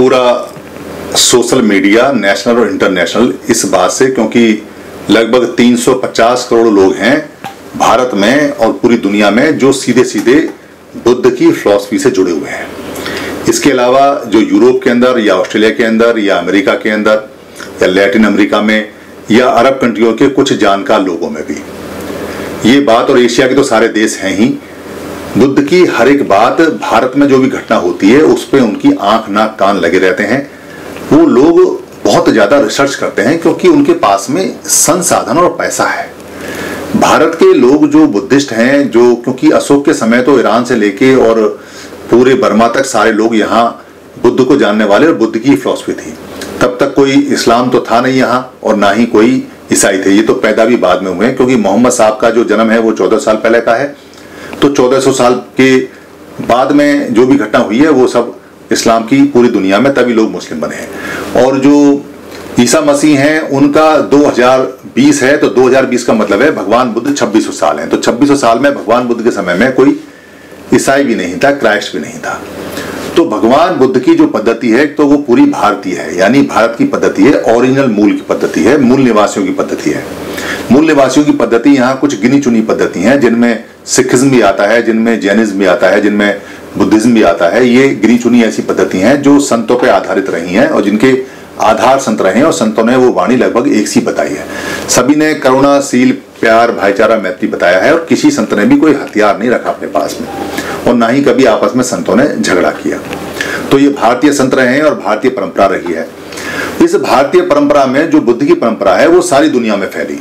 पूरा social media, national और international इस बात से, क्योंकि लगभग 350 करोड़ लोग हैं भारत में और पूरी दुनिया में जो सीधे सीधे बुद्ध की फिलॉसफी से जुड़े हुए हैं। इसके अलावा जो यूरोप के अंदर, या ऑस्ट्रेलिया के अंदर, या अमेरिका के अंदर, या लैटिन अमेरिका में, या अरब कंट्रियों के कुछ जानकार लोगों में भी। ये बात और एशिया के तो सारे देश हैं ही बुद्ध की हर एक बात भारत में जो भी घटना होती है, उस पर उनकी आँख नाक कान लगे रहते हैं। वो लोग बहुत ज़्यादा रिसर्च करते हैं क्योंकि उनके पास में संसाधन और पैसा है। भारत के लोग जो बुद्धिस्ट हैं, जो क्योंकि अशोक के समय तो ईरान से लेके और पूरे बर्मा तक सारे लोग यहाँ बुद्ध को जानने वाले और बुद्ध की फिलोसफी थी। तब तक कोई इस्लाम तो था नहीं यहाँ और ना ही कोई ईसाई थे। ये तो पैदा भी बाद में हुए हैं, क्योंकि मोहम्मद साहब का जो जन्म है, वो चौदह साल पहले का है। तो चौदह सौ साल के बाद में जो भी घटना हुई है, वो सब इस्लाम की पूरी दुनिया में तभी लोग मुस्लिम बने हैं। और जो ईसा मसीह हैं, उनका 2020 है तो 2020 का मतलब है भगवान बुद्ध 2600 साल हैं। तो 2600 साल में भगवान बुद्ध के समय में कोई ईसाई भी नहीं था, क्राइस्ट भी नहीं था। तो भगवान बुद्ध की जो पद्धति है तो वो पूरी भारतीय है, यानी भारत की पद्धति है, ओरिजिनल मूल की पद्धति है, मूल निवासियों की पद्धति है। मूल निवासियों की पद्धति यहाँ कुछ गिनी चुनी पद्धति हैं, जिनमें सिखिज्म भी आता है, जिनमें जैनिज्म भी आता है, जिनमें बुद्धिज्म भी आता है। ये गिनी चुनी ऐसी पद्धति हैं जो संतों पर आधारित रही हैं और जिनके आधार संत रहे हैं और संतों ने वो वाणी लगभग एक सी बताई है। सभी ने करुणाशील, प्यार, भाईचारा, मैत्री बताया है और किसी संत ने भी कोई हथियार नहीं रखा अपने पास में और ना ही कभी आपस में संतों ने झगड़ा किया। तो ये भारतीय संत रहे हैं और भारतीय परंपरा रही है। इस भारतीय परंपरा में जो बुद्ध की परंपरा है, वो सारी दुनिया में फैली।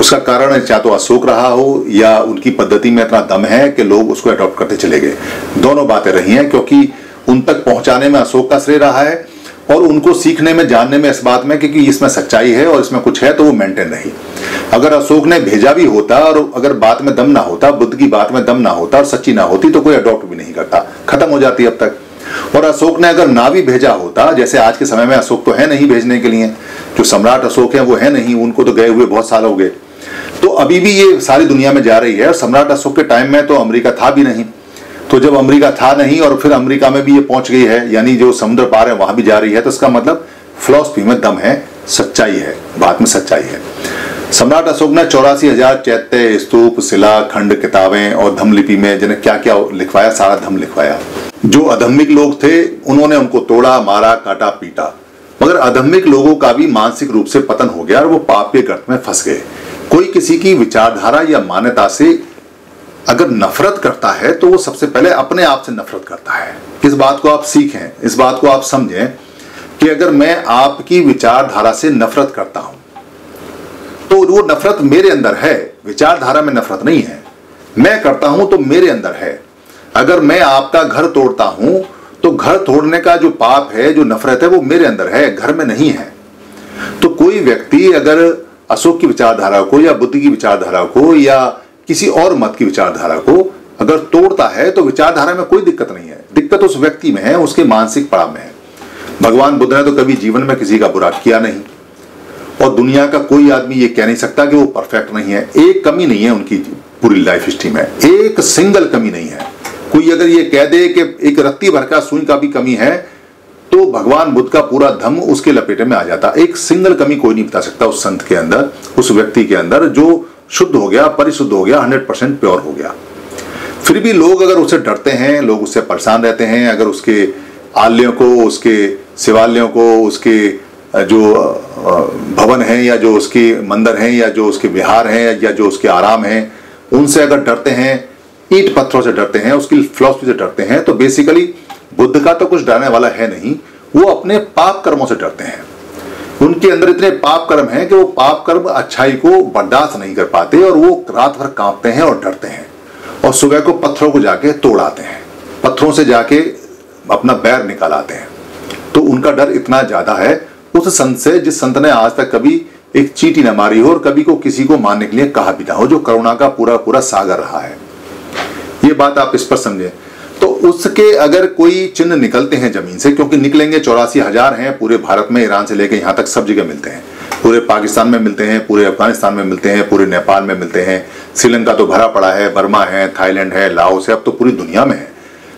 उसका कारण चाहे तो अशोक रहा हो या उनकी पद्धति में इतना दम है कि लोग उसको अडॉप्ट करते चले गए। दोनों बातें रही हैं, क्योंकि उन तक पहुँचाने में अशोक का श्रेय रहा है और उनको सीखने में, जानने में इस बात में क्योंकि इसमें सच्चाई है और इसमें कुछ है तो वो मेंटेन रही। अगर अशोक ने भेजा भी होता और अगर बात में दम ना होता, बुद्ध की बात में दम ना होता और सच्ची ना होती तो कोई अडॉप्ट भी नहीं करता। खत्म हो जाती अब तक। और अशोक ने अगर ना भी भेजा होता, जैसे आज के समय में अशोक तो है नहीं भेजने के लिए, जो सम्राट अशोक है वो है नहीं, उनको तो गए हुए बहुत साल हो गए। तो अभी भी ये सारी दुनिया में जा रही है और सम्राट अशोक के टाइम में तो अमेरिका था भी नहीं। तो जब अमेरिका था नहीं और फिर अमेरिका में भी ये पहुँच गई है, यानी जो समुद्र पार है वहाँ भी जा रही है तो इसका मतलब फिलोसफी में दम है, सच्चाई है, बात में सच्चाई है। सम्राट अशोक ने चौरासी हज़ार चैत्य, स्तूप, शिला, खंड किताबें और धमलिपि में जिन्हें क्या क्या लिखवाया, सारा धम लिखवाया। जो अधम्मिक लोग थे, उन्होंने उनको तोड़ा, मारा, काटा, पीटा। मगर अधम्मिक लोगों का भी मानसिक रूप से पतन हो गया और वो पाप के गर्त में फंस गए। कोई किसी की विचारधारा या मान्यता से अगर नफरत करता है तो वो सबसे पहले अपने आप से नफरत करता है। इस बात को आप सीखें, इस बात को आप समझें कि अगर मैं आपकी विचारधारा से नफरत करता हूँ तो वो नफरत मेरे अंदर है, विचारधारा में नफरत नहीं है। मैं करता हूँ तो मेरे अंदर है। अगर मैं आपका घर तोड़ता हूँ तो घर तोड़ने का जो पाप है, जो नफरत है, वो मेरे अंदर है, घर में नहीं है। तो कोई व्यक्ति अगर अशोक की विचारधारा को या बुद्ध की विचारधारा को या किसी और मत की विचारधारा को अगर तोड़ता है तो विचारधारा में कोई दिक्कत नहीं है। दिक्कत उस व्यक्ति में है, उसके मानसिक पड़ाव में है। भगवान बुद्ध ने तो कभी जीवन में किसी का बुरा किया नहीं। और दुनिया का कोई आदमी ये कह नहीं सकता कि वो परफेक्ट नहीं है। एक कमी नहीं है उनकी पूरी लाइफ हिस्ट्री में। एक सिंगल कमी नहीं है। कोई अगर ये कह दे कि एक रत्ती भर का सुई का भी कमी है तो भगवान बुद्ध का पूरा धम उसके लपेटे में आ जाता। एक सिंगल कमी कोई नहीं बता सकता उस संत के अंदर, उस व्यक्ति के अंदर, जो शुद्ध हो गया, परिशुद्ध हो गया, हंड्रेड परसेंट प्योर हो गया। फिर भी लोग अगर उससे डरते हैं, लोग उससे परेशान रहते हैं, अगर उसके आल्यों को, उसके शिवालयों को, उसके जो भवन हैं, या जो उसके मंदिर हैं, या जो उसके विहार हैं, या जो उसके आराम हैं, उनसे अगर डरते हैं, ईट पत्थरों से डरते हैं, उसकी फिलोसफी से डरते हैं तो बेसिकली बुद्ध का तो कुछ डरने वाला है नहीं, वो अपने पाप कर्मों से डरते हैं। उनके अंदर इतने पाप कर्म हैं कि वो पाप कर्म अच्छाई को बर्दाश्त नहीं कर पाते और वो रात भर कांपते हैं और डरते हैं और सुबह को पत्थरों को जाके तोड़ आते हैं, पत्थरों से जाके अपना बैर निकाल आते हैं। तो उनका डर इतना ज़्यादा है, उस संत से जिस संत ने आज तक कभी एक चीटी न मारी हो और कभी को किसी को मारने के लिए कहा भी ना हो, जो करुणा का पूरा पूरा सागर रहा है। ये बात आप इस पर समझें। तो उसके अगर कोई चिन्ह निकलते हैं ज़मीन से, क्योंकि निकलेंगे चौरासी हज़ार हैं, पूरे भारत में, ईरान से लेकर यहाँ तक सब जगह मिलते हैं। पूरे पाकिस्तान में मिलते हैं, पूरे अफ़गानिस्तान में मिलते हैं, पूरे नेपाल में मिलते हैं। श्रीलंका तो भरा पड़ा है, बर्मा है, थाईलैंड है, लाओस है, अब तो पूरी दुनिया में है।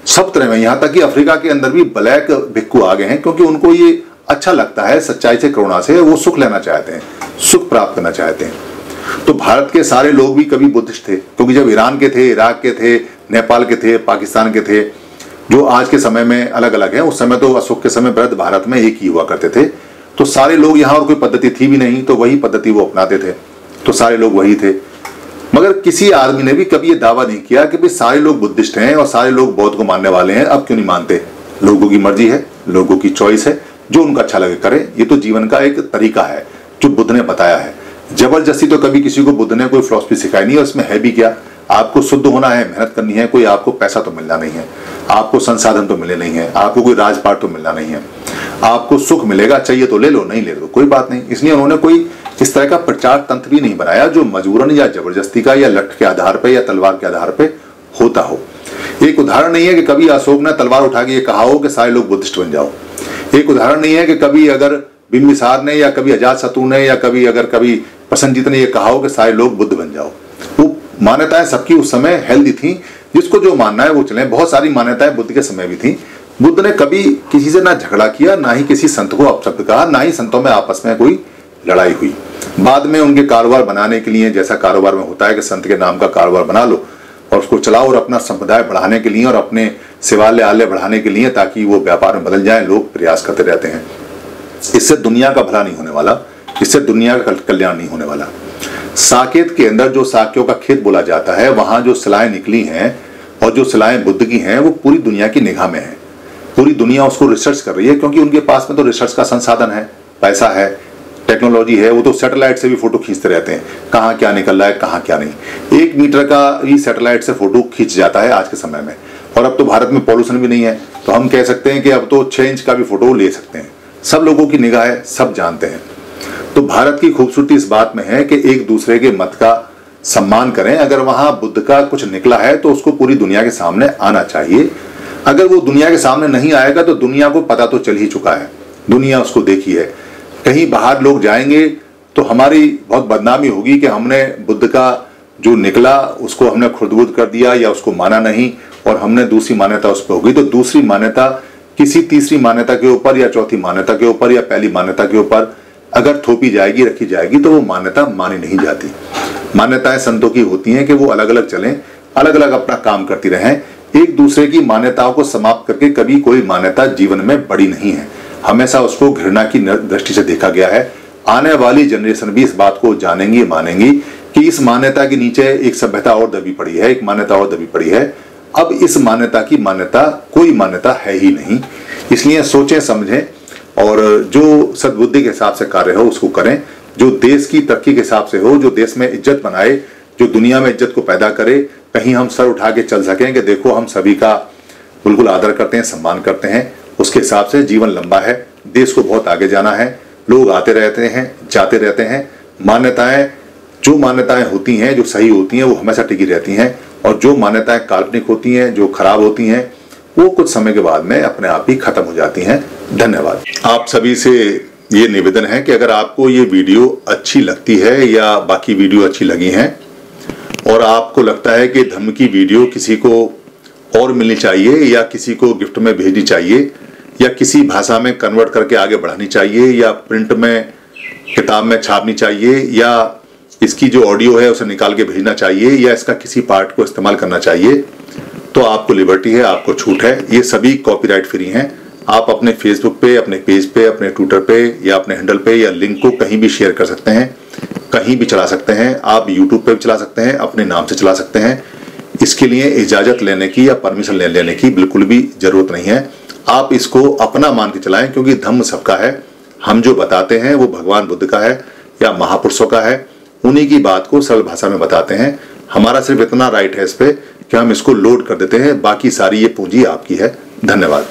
सब तरह में यहाँ तक कि अफ्रीका के अंदर भी ब्लैक भिक्कू आ गए हैं, क्योंकि उनको ये अच्छा लगता है, सच्चाई से, करुणा से, वो सुख लेना चाहते हैं, सुख प्राप्त करना चाहते हैं। तो भारत के सारे लोग भी कभी बुद्धिस्ट थे, क्योंकि जब ईरान के थे, इराक के थे नेपाल के थे, पाकिस्तान के थे, जो आज के समय में अलग अलग हैं। उस समय तो अशोक के समय वृद्ध भारत में एक ही हुआ करते थे। तो सारे लोग यहाँ और कोई पद्धति थी भी नहीं तो वही पद्धति वो अपनाते थे। तो सारे लोग वही थे। मगर किसी आदमी ने भी कभी ये दावा नहीं किया कि भाई सारे लोग बुद्धिस्ट हैं और सारे लोग बौद्ध को मानने वाले हैं। अब क्यों नहीं मानते? लोगों की मर्ज़ी है, लोगों की चॉइस है। जो उनका अच्छा लगे करें, ये तो जीवन का एक तरीका है, जो बुद्ध ने बताया है। ज़बरदस्ती तो कभी किसी को बुद्ध ने कोई फिलोसफी सिखाई नहीं, और इसमें है भी क्या? आपको शुद्ध होना है, मेहनत करनी है, कोई आपको पैसा तो मिलना नहीं है, आपको संसाधन तो मिले नहीं है, आपको कोई राजपाट तो मिलना नहीं है। आपको सुख मिलेगा, चाहिए तो ले लो, नहीं ले लो, कोई बात नहीं। इसलिए उन्होंने कोई इस तरह का प्रचार तंत्र भी नहीं बनाया जो मजबूरन या ज़बरदस्ती का या लठ के आधार पर या तलवार के आधार पर होता हो। एक उदाहरण नहीं है कि कभी अशोक ने तलवार उठा के ये कहा हो कि सारे लोग बुद्धिस्ट बन जाओ। एक उदाहरण नहीं है कि कभी अगर बिम्बिसार ने या कभी अजात शत्रु ने या कभी अगर कभी प्रसन्नजीत ने यह कहा हो कि सारे लोग बुद्ध बन जाओ। मान्यताएँ सबकी उस समय हेल्दी थी, जिसको जो मानना है वो चले। बहुत सारी मान्यताएँ बुद्ध के समय भी थी। बुद्ध ने कभी किसी से ना झगड़ा किया, ना ही किसी संत को अपशब्द कहा, ना ही संतों में आपस में कोई लड़ाई हुई। बाद में उनके कारोबार बनाने के लिए, जैसा कारोबार में होता है कि संत के नाम का कारोबार बना लो और उसको चलाओ और अपना संप्रदाय बढ़ाने के लिए और अपने सेवालय आलय बढ़ाने के लिए ताकि वो व्यापार में बदल जाए, लोग प्रयास करते रहते हैं। इससे दुनिया का भला नहीं होने वाला, इससे दुनिया का कल्याण नहीं होने वाला। साकेत के अंदर जो साक्यों का खेत बोला जाता है, वहाँ जो सिलाएँ निकली हैं और जो सिलाएँ बुद्ध की हैं, वो पूरी दुनिया की निगाह में है। पूरी दुनिया उसको रिसर्च कर रही है, क्योंकि उनके पास में तो रिसर्च का संसाधन है, पैसा है टेक्नोलॉजी है, वो तो सैटेलाइट से भी फ़ोटो खींचते रहते हैं। कहाँ क्या निकल रहा है, कहाँ क्या नहीं। एक मीटर का ही सैटेलाइट से फ़ोटो खींच जाता है आज के समय में। और अब तो भारत में पॉल्यूशन भी नहीं है तो हम कह सकते हैं कि अब तो छः इंच का भी फ़ोटो ले सकते हैं। सब लोगों की निगाह है, सब जानते हैं। तो भारत की खूबसूरती इस बात में है कि एक दूसरे के मत का सम्मान करें। अगर वहाँ बुद्ध का कुछ निकला है तो उसको पूरी दुनिया के सामने आना चाहिए। अगर वो दुनिया के सामने नहीं आएगा तो दुनिया को पता तो चल ही चुका है। दुनिया उसको देखी है। कहीं बाहर लोग जाएँगे तो हमारी बहुत बदनामी होगी कि हमने बुद्ध का जो निकला, उसको हमने खुदबुद कर दिया या उसको माना नहीं, और हमने दूसरी मान्यता उस पर होगी। तो दूसरी मान्यता, किसी तीसरी मान्यता के ऊपर या चौथी मान्यता के ऊपर या पहली मान्यता के ऊपर अगर थोपी जाएगी, रखी जाएगी तो वो मान्यता मानी नहीं जाती। मान्यताएँ संतों की होती हैं कि वो अलग अलग चलें अलग अलग अपना काम करती रहें। एक दूसरे की मान्यताओं को समाप्त करके कभी कोई मान्यता जीवन में बड़ी नहीं है। हमेशा उसको घृणा की दृष्टि से देखा गया है। आने वाली जनरेशन भी इस बात को जानेंगी, मानेंगी कि इस मान्यता के नीचे एक सभ्यता और दबी पड़ी है, एक मान्यता और दबी पड़ी है। अब इस मान्यता की मान्यता कोई मान्यता है ही नहीं। इसलिए सोचें, समझें और जो सदबुद्धि के हिसाब से कार्य हो, उसको करें। जो देश की तरक्की के हिसाब से हो, जो देश में इज़्ज़त बनाए, जो दुनिया में इज़्ज़त को पैदा करे, कहीं हम सर उठा के चल सकें कि देखो, हम सभी का बिल्कुल आदर करते हैं, सम्मान करते हैं। उसके हिसाब से जीवन लंबा है। देश को बहुत आगे जाना है। लोग आते रहते हैं, जाते रहते हैं। मान्यताएँ, जो मान्यताएँ होती हैं, जो सही होती हैं, वो हमेशा टिकी रहती हैं। और जो मान्यताएँ काल्पनिक होती हैं, जो खराब होती हैं वो कुछ समय के बाद में अपने आप ही खत्म हो जाती हैं। धन्यवाद। आप सभी से ये निवेदन है कि अगर आपको ये वीडियो अच्छी लगती है या बाकी वीडियो अच्छी लगी हैं और आपको लगता है कि धर्म की वीडियो किसी को और मिलनी चाहिए या किसी को गिफ्ट में भेजनी चाहिए या किसी भाषा में कन्वर्ट करके आगे बढ़ानी चाहिए या प्रिंट में, किताब में छापनी चाहिए या इसकी जो ऑडियो है उसे निकाल के भेजना चाहिए या इसका किसी पार्ट को इस्तेमाल करना चाहिए तो आपको लिबर्टी है, आपको छूट है, ये सभी कॉपीराइट फ्री हैं। आप अपने फेसबुक पे, अपने पेज पे, अपने ट्विटर पे, या अपने हैंडल पे, या लिंक को कहीं भी शेयर कर सकते हैं, कहीं भी चला सकते हैं, आप यूट्यूब पे भी चला सकते हैं, अपने नाम से चला सकते हैं। इसके लिए इजाज़त लेने की या परमिशन ले, लेने की बिल्कुल भी ज़रूरत नहीं है। आप इसको अपना मान के चलाएँ, क्योंकि धम्म सबका है। हम जो बताते हैं, वो भगवान बुद्ध का है, या महापुरुषों का है। उन्हीं की बात को सरल भाषा में बताते हैं। हमारा सिर्फ़ इतना राइट है इस पर कि हम इसको लोड कर देते हैं बाकी सारी ये पूंजी आपकी है। धन्यवाद।